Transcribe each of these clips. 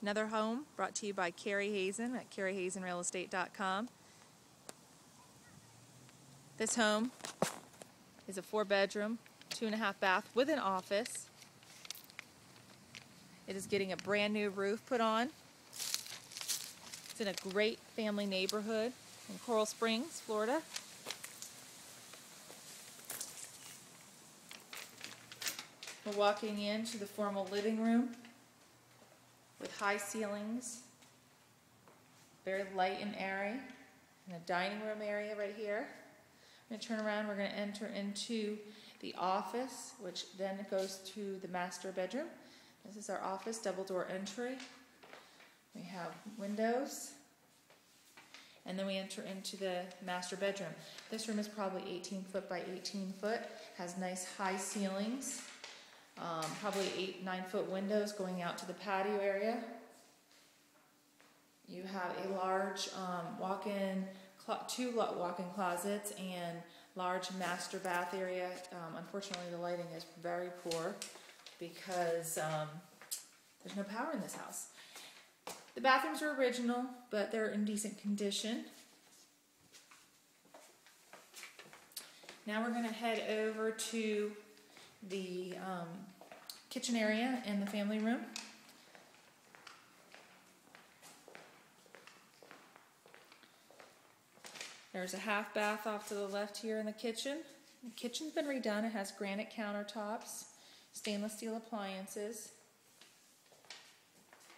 Another home brought to you by Carrie Hazen at carriehazenrealestate.com. This home is a four bedroom, two and a half bath with an office. It is getting a brand new roof put on. It's in a great family neighborhood in Coral Springs, Florida. We're walking into the formal living room with high ceilings, very light and airy, and a dining room area right here. I'm going to turn around, we're going to enter into the office, which then goes to the master bedroom. This is our office, double door entry. We have windows. And then we enter into the master bedroom. This room is probably 18 foot by 18 foot, has nice high ceilings, probably eight, nine foot windows going out to the patio area. You have a large um, walk-in, two walk-in closets and large master bath area. Um, unfortunately, the lighting is very poor because um, there's no power in this house. The bathrooms are original, but they're in decent condition. Now we're going to head over to the um, kitchen area and the family room. There's a half bath off to the left here in the kitchen. The kitchen's been redone. It has granite countertops, stainless steel appliances.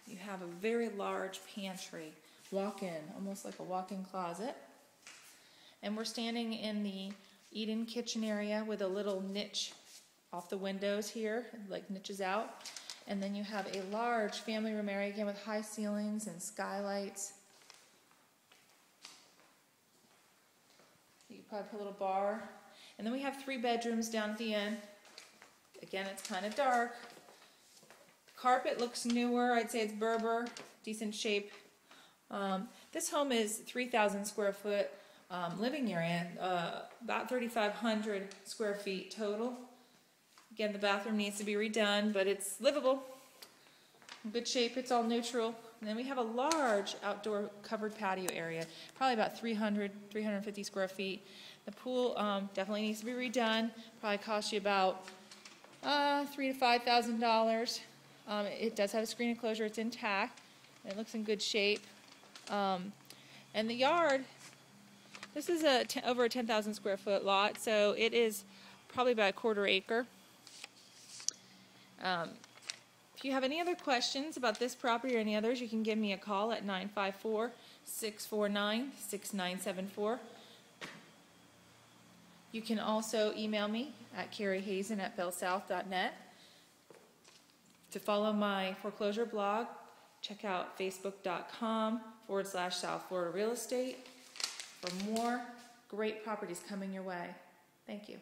You have a very large pantry, walk-in, almost like a walk-in closet. And we're standing in the eat-in kitchen area with a little niche off the windows here, like niches out. And then you have a large family room area again with high ceilings and skylights. You could probably put a little bar. And then we have three bedrooms down at the end. Again, it's kind of dark. Carpet looks newer. I'd say it's Berber, decent shape. Um, this home is 3,000 square foot um, living area, uh, about 3,500 square feet total. Again, the bathroom needs to be redone, but it's livable. In good shape, it's all neutral. And then we have a large outdoor covered patio area, probably about 300, 350 square feet. The pool um, definitely needs to be redone. Probably cost you about uh, three to five thousand dollars. Um, it does have a screen enclosure. It's intact. It looks in good shape. Um, and the yard, this is a over a 10,000 square foot lot, so it is probably about a quarter acre. Um, if you have any other questions about this property or any others, you can give me a call at 954-649-6974. You can also email me at carriehazen at bellsouth.net. To follow my foreclosure blog, check out facebook.com forward slash South Florida Real Estate for more great properties coming your way. Thank you.